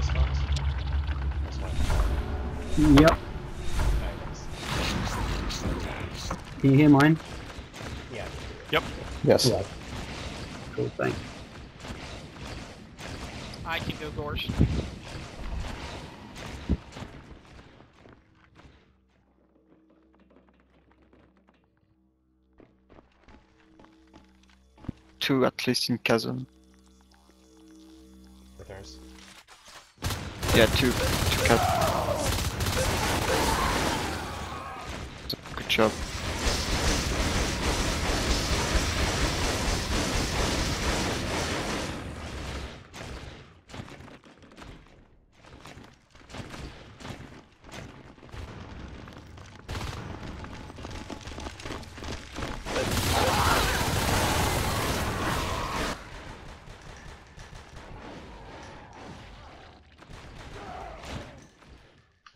voice comms? That's fine. Yep. Can you hear mine? Yeah. Yep. Yes. Yeah. Cool, thing. I can go gorge. Two at least in chasm. Yeah, two. Two chasm. Good job.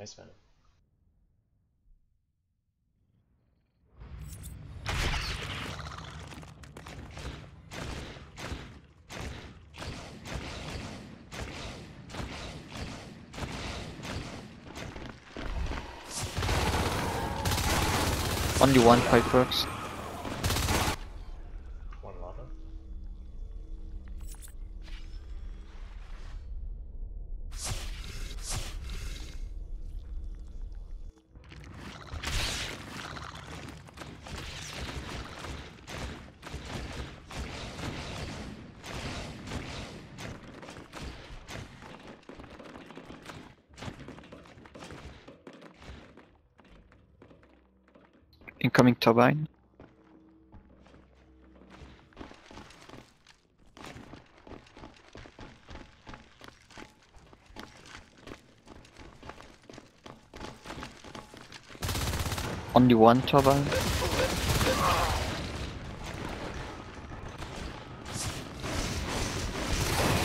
Man. Only one pipe works. One lava. Incoming turbine. Only one turbine.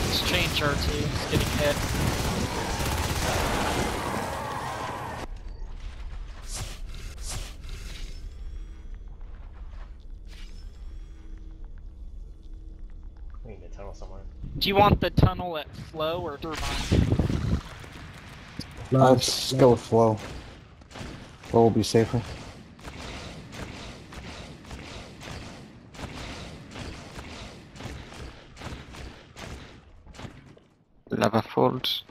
Exchange R2 is getting hit. We need a tunnel somewhere. Do you want the tunnel at flow or turbine? Let's go with flow. Flow will be safer. Lava falls.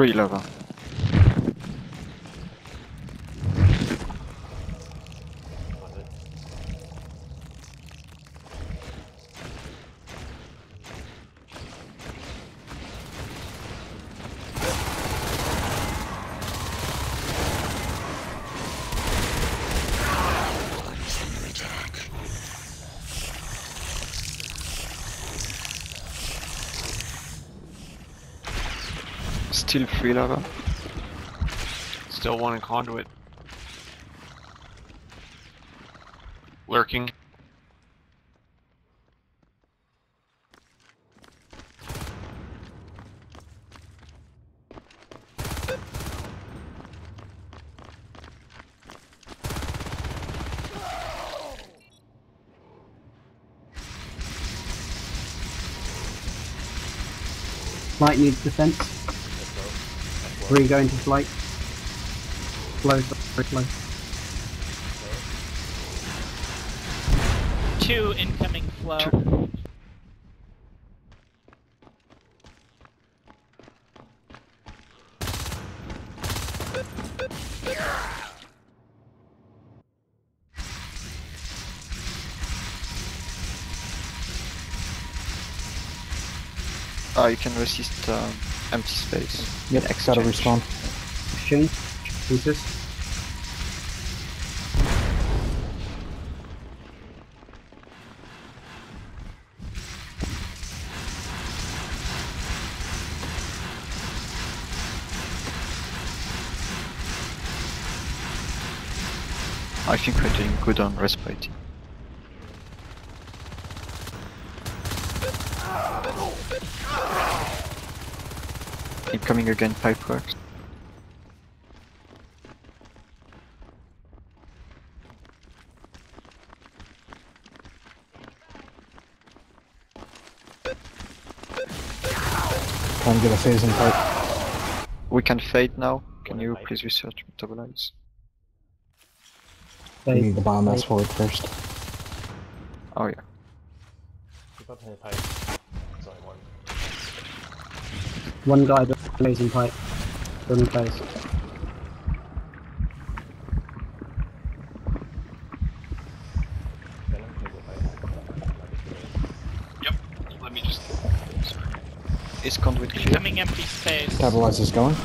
Three lava. Still three lava. Still one in conduit. Lurking. Flight needs defense. Three going to flight. Slow, slow, slow. Two incoming flow. Two. Ah, you can resist um empty space. Yep, gotta Exchange. respawn. Exchange. Pieces. I think we're doing good on respirating. Incoming again, pipeworks. Trying to get a phasing pipe. We can fade now. Can you please research metabolize? We need the bomb S forward first. Oh yeah. Keep up in the pipe. There's only one. One guy blazing pipe. Building phase. Venom, can you go pipe? Might be too late. Let me just. Is conduit clear? Incoming empty space. Stabilize is going.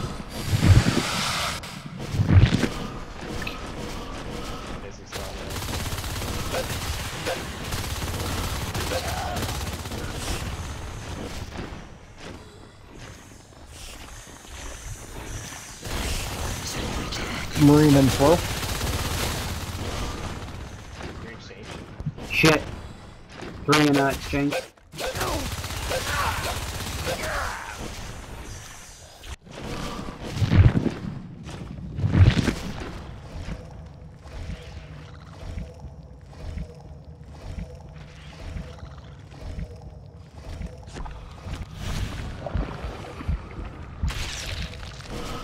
Shit. Three in uh, exchange.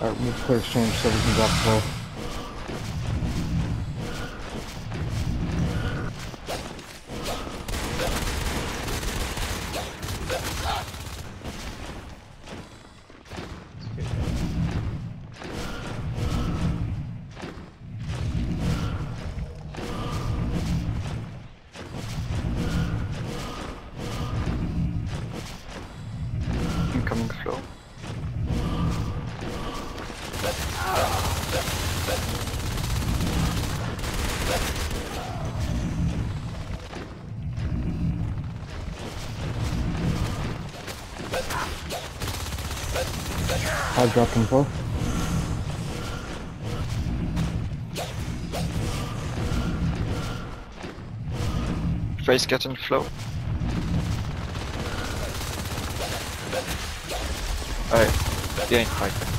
Alright, we need to clear exchange so we can drop. It's I've dropped in flow. Face getting flow. Alright, they ain't fighting,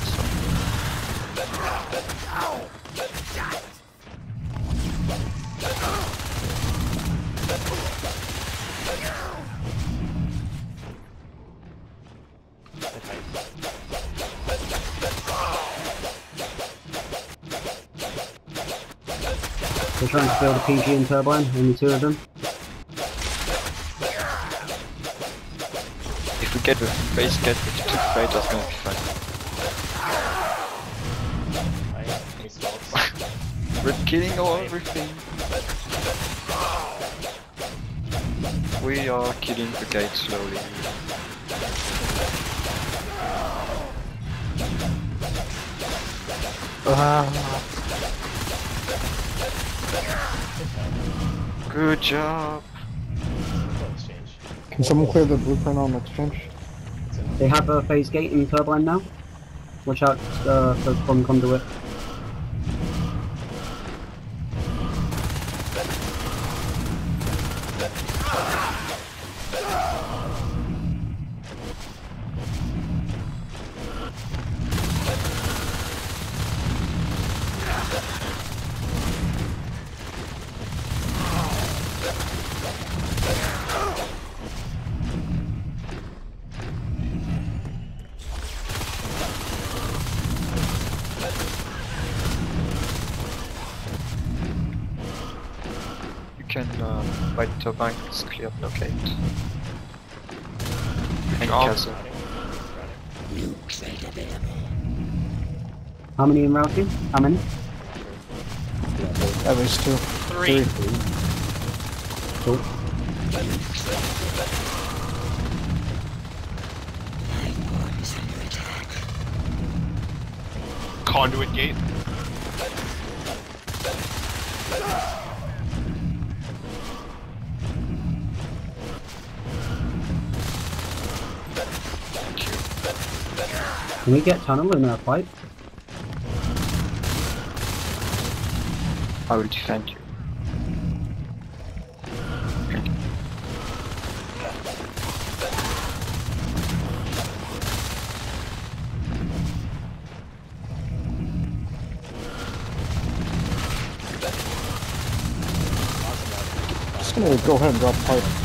They're trying to build a PG and turbine, only two of them. If we get the phase gate with two fighters, gonna be fine. Pipe. Any smokes? We're killing all everything. We are killing the gate slowly. Ah. Good job. Can someone clear the blueprint on exchange? It's. They have a phase gate and turbine now. Watch out uh, for bomb conduit. Can uh, buy the turbines, clear blockade. And castle. Running. Running. Nuke site available. How many in routing? How many? At least two. Three. Cool. Conduit gate. Can we get tunnel in our fight? I will defend you. Just gonna go ahead and drop pipe.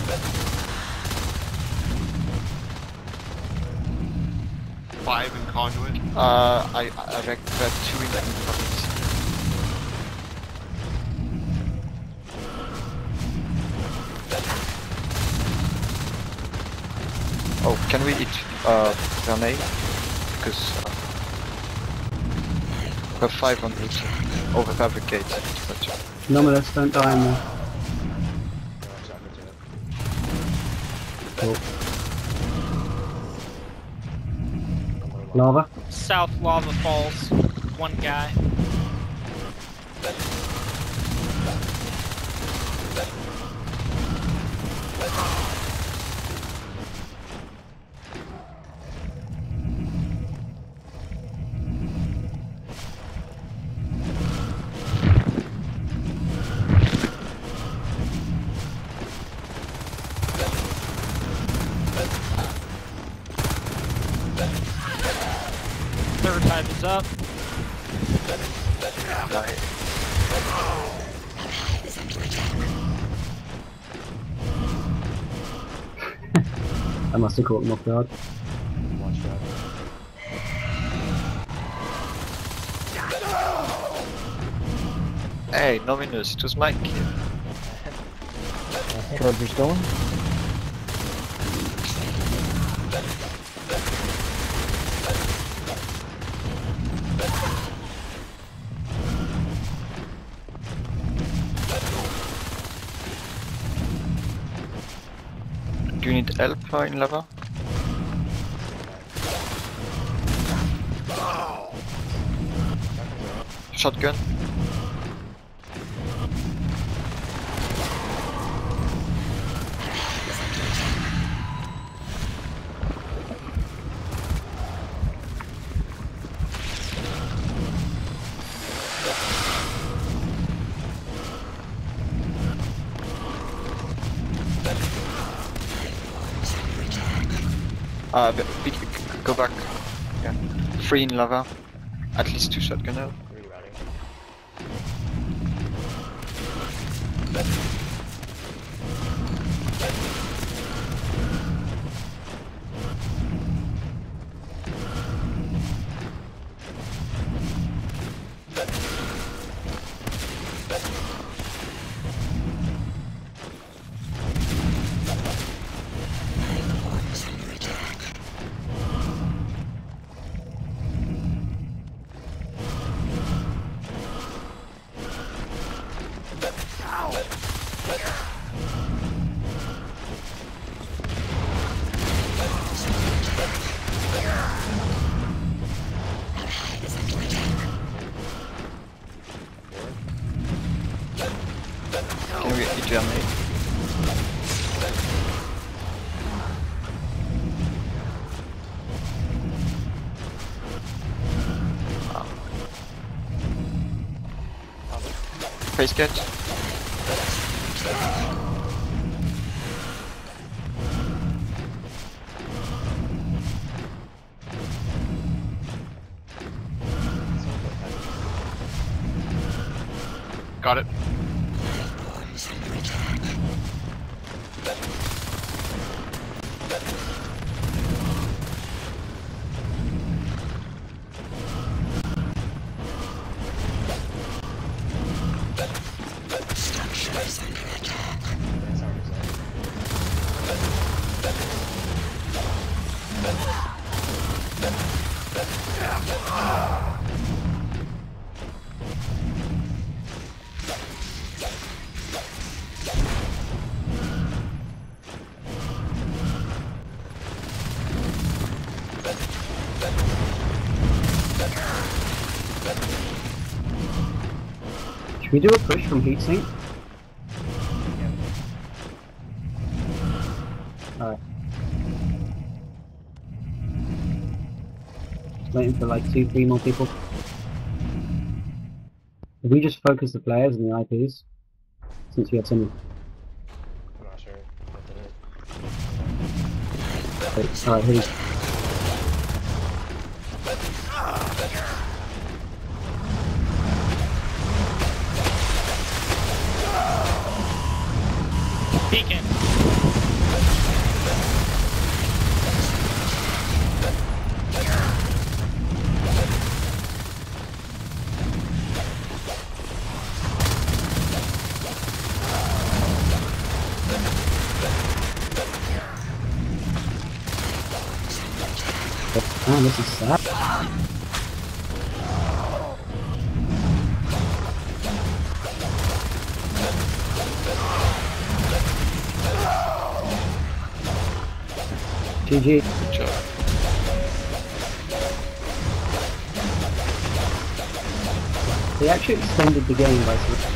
Five in conduit. Uh, I, I avec uh, two in conduit. Oh, can we eat uh, grenade? Because uh, we have five on 500 over fabricate. But, uh, Nominous, don't die in there. Lava. South Lava Falls. One guy. Third time is up. I must have caught them off guard. One shot. Hey, Nominous, it was my kill. Charger's going. Need help in lava? Shotgun? Uh, go back. Yeah. Three in lava. At least two shotgun. We eat grenade? Face catch? Yeah. Should we do a push from heatsink? Alright. Waiting for like two, three more people. If we just focus the players and the IPs, since we have some. I'm not sure. what that is. Wait, Alright. Man, this is sad. GG. Good job. They actually extended the game by them.